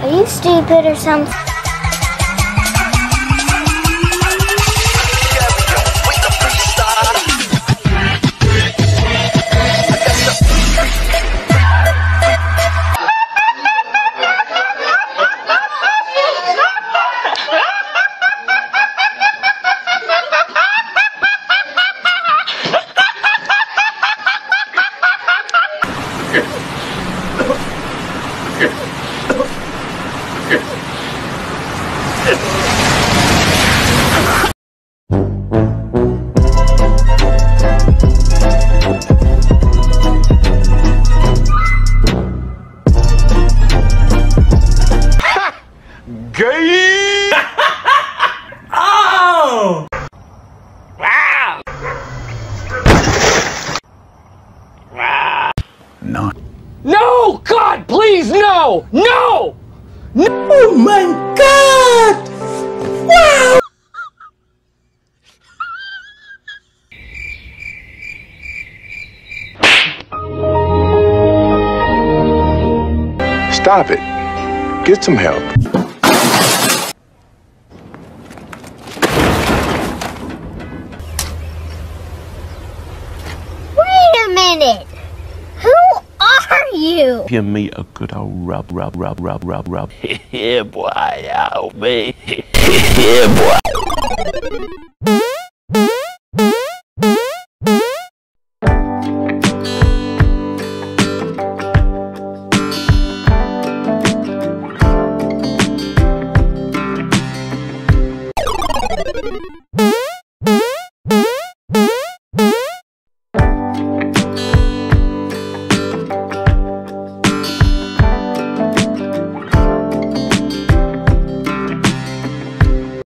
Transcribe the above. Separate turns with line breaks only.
Are you stupid or something?
Gay!
Oh!
No.
No! God, please, no! No!
Oh my god! Wow!
Stop it. Get some help.
Wait a minute! Who are you?
Give me a good old rub, rub, rub, rub, rub, rub. yeah, boy, help me. yeah, é, boy.